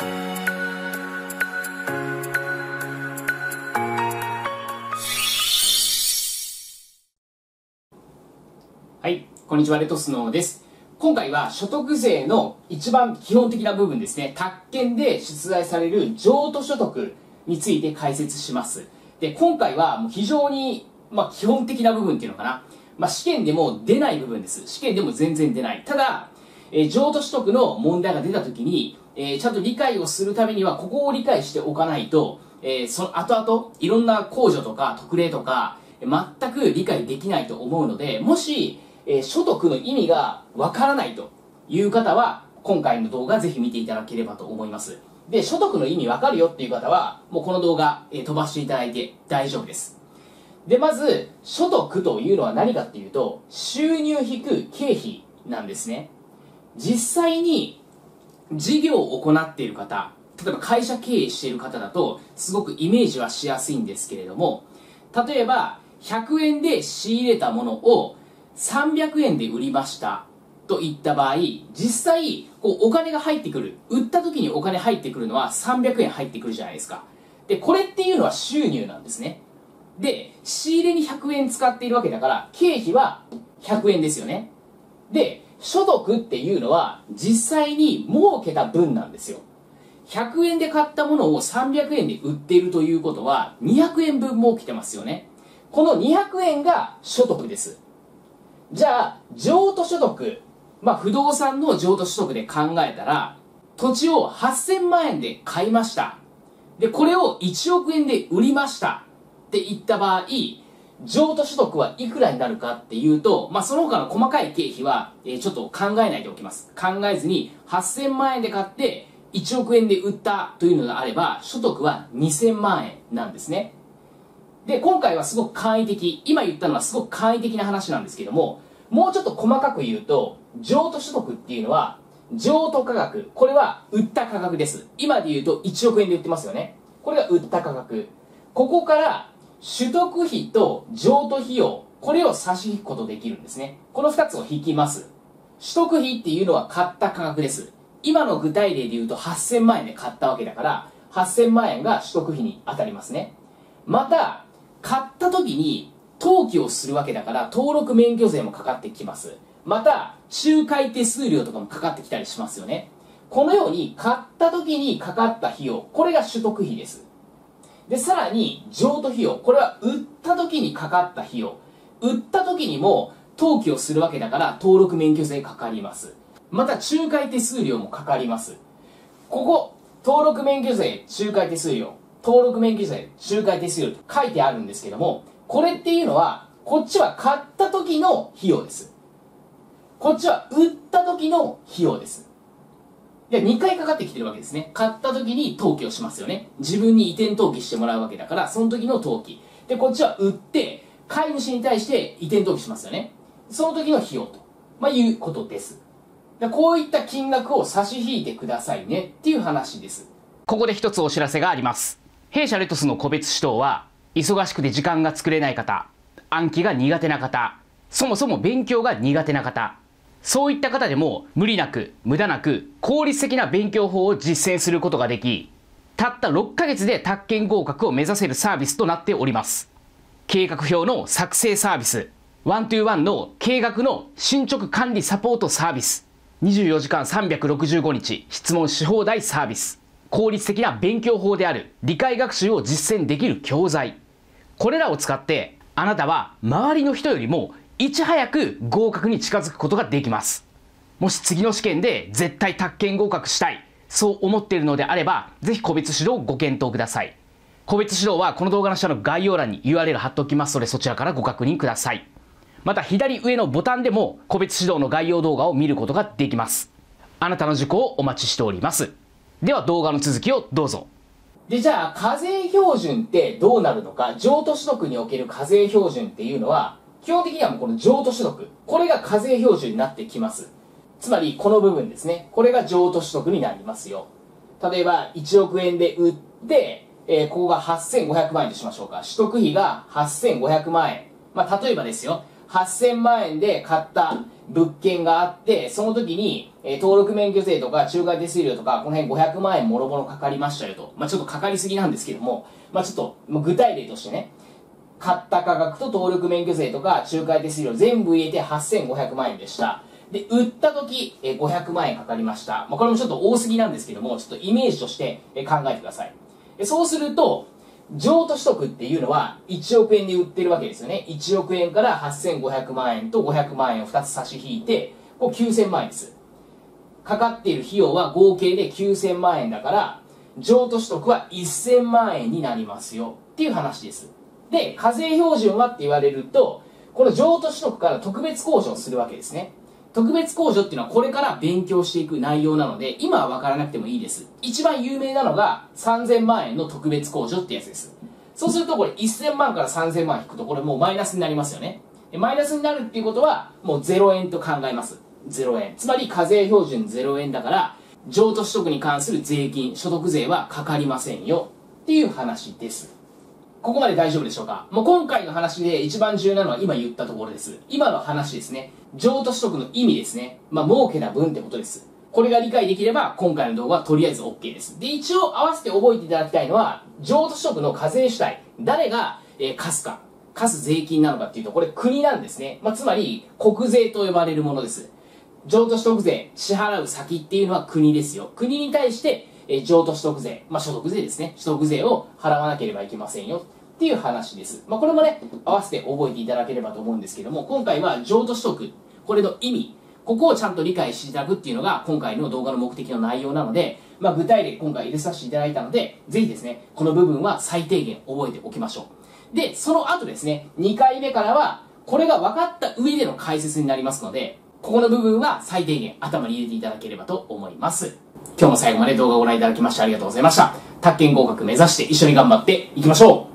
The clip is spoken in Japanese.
はい、こんにちは、レトスノーです。今回は所得税の一番基本的な部分ですね、宅建で出題される譲渡所得について解説します。で、今回はもう非常に、まあ、基本的な部分っていうのかな。まあ、試験でも出ない部分です。試験でも全然出ない。ただ、えー、譲渡取得の問題が出た時に、えー、ちゃんと理解をするためには、ここを理解しておかないと、えー、その後々、いろんな控除とか特例とか、全く理解できないと思うので、もし、え所得の意味がわからないという方は、今回の動画ぜひ見ていただければと思います。で、所得の意味わかるよっていう方は、もうこの動画、え飛ばしていただいて大丈夫です。で、まず、所得というのは何かっていうと、収入引く経費なんですね。実際に事業を行っている方、例えば会社経営している方だと、すごくイメージはしやすいんですけれども、例えば、100円で仕入れたものを300円で売りましたといった場合、実際、こうお金が入ってくる。売った時にお金入ってくるのは300円入ってくるじゃないですか。で、これっていうのは収入なんですね。で、仕入れに100円使っているわけだから、経費は100円ですよね。で、所得っていうのは実際に儲けた分なんですよ。100円で買ったものを300円で売っているということは200円分儲けてますよね。この200円が所得です。じゃあ、譲渡所得。まあ、不動産の譲渡所得で考えたら、土地を8000万円で買いました。で、これを1億円で売りました。って言った場合、譲渡所得はいくらになるかっていうと、まあ、その他の細かい経費は、えー、ちょっと考えないでおきます。考えずに、8000万円で買って、1億円で売ったというのであれば、所得は2000万円なんですね。で、今回はすごく簡易的、今言ったのはすごく簡易的な話なんですけども、もうちょっと細かく言うと、譲渡所得っていうのは、譲渡価格。これは売った価格です。今で言うと1億円で売ってますよね。これが売った価格。ここから取得費と譲渡費用。これを差し引くことできるんですね。この2つを引きます。取得費っていうのは買った価格です。今の具体例で言うと8000万円で買ったわけだから、8000万円が取得費に当たりますね。また、買った時に登記をするわけだから登録免許税もかかってきますまた仲介手数料とかもかかってきたりしますよねこのように買った時にかかった費用これが取得費ですでさらに譲渡費用。これは売った時にかかった費用。売った時にも登記をするわけだから登録免許税かかります。また仲介手数料もかかります。ここ登録免許税仲介手数料。登録免許税、仲介手数料と書いてあるんですけども、これっていうのは、こっちは買った時の費用です。こっちは売った時の費用です。で、2回かかってきてるわけですね。買った時に登記をしますよね。自分に移転登記してもらうわけだから、その時の登記。で、こっちは売って、飼い主に対して移転登記しますよね。その時の費用と、まあ、いうことです。でこういった金額を差し引いてくださいねっていう話です。ここで一つお知らせがあります。弊社レトスの個別指導は、忙しくて時間が作れない方、暗記が苦手な方、そもそも勉強が苦手な方、そういった方でも無理なく、無駄なく、効率的な勉強法を実践することができ、たった6ヶ月で宅建合格を目指せるサービスとなっております。計画表の作成サービス、ワントゥーワンの計画の進捗管理サポートサービス、24時間365日質問し放題サービス、効率的な勉強法である理解学習を実践できる教材。これらを使ってあなたは周りの人よりもいち早く合格に近づくことができます。もし次の試験で絶対宅建合格したい、そう思っているのであれば、ぜひ個別指導をご検討ください。個別指導はこの動画の下の概要欄に URL 貼っておきますのでそちらからご確認ください。また左上のボタンでも個別指導の概要動画を見ることができます。あなたの受講をお待ちしております。では動画の続きをどうぞ。で、じゃあ、課税標準ってどうなるのか、譲渡取得における課税標準っていうのは、基本的にはもうこの譲渡取得、これが課税標準になってきます。つまり、この部分ですね。これが譲渡取得になりますよ。例えば、1億円で売って、えー、ここが8500万円としましょうか。取得費が8500万円。まあ、例えばですよ。8000万円で買った物件があって、その時に、えー登録免許税とか仲介手数料とか、この辺500万円もろもろかかりましたよと。まあちょっとかかりすぎなんですけども、まあちょっと、具体例としてね、買った価格と登録免許税とか仲介手数料全部入れて8500万円でした。で、売った時、え500万円かかりました。まあこれもちょっと多すぎなんですけども、ちょっとイメージとして考えてください。そうすると、譲渡取得っていうのは1億円で売ってるわけですよね。1億円から8500万円と500万円を2つ差し引いて、こう9000万円です。かかっている費用は合計で9000万円だから、譲渡取得は1000万円になりますよっていう話です。で、課税標準はって言われると、この譲渡取得から特別控除をするわけですね。特別控除っていうのはこれから勉強していく内容なので、今は分からなくてもいいです。一番有名なのが3000万円の特別控除ってやつです。そうするとこれ1000万から3000万引くとこれもうマイナスになりますよね。マイナスになるっていうことはもう0円と考えます。0円。つまり課税標準0円だから、譲渡取得に関する税金、所得税はかかりませんよっていう話です。ここまで大丈夫でしょうか？もう今回の話で一番重要なのは今言ったところです。今の話ですね。譲渡取得の意味ですね。まあ、儲けな分ってことです。これが理解できれば、今回の動画はとりあえず OK です。で、一応合わせて覚えていただきたいのは、譲渡取得の課税主体、誰が、えー課すか、課す税金なのかっていうと、これ国なんですね。まあ、つまり、国税と呼ばれるものです。譲渡取得税支払う先っていうのは国ですよ国に対して、え譲渡取得税、まあ、所得税ですね。所得税を払わなければいけませんよ。っていう話です、まあ、これもね合わせて覚えていただければと思うんですけども今回は譲渡取得。これの意味。ここをちゃんと理解していただくっていうのが今回の動画の目的の内容なので、まあ、具体例今回入れさせていただいたのでぜひですねこの部分は最低限覚えておきましょう。でその後ですね2回目からはこれが分かった上での解説になりますのでここの部分は最低限頭に入れていただければと思います。今日も最後まで動画をご覧いただきましてありがとうございました。宅建合格目指して一緒に頑張っていきましょう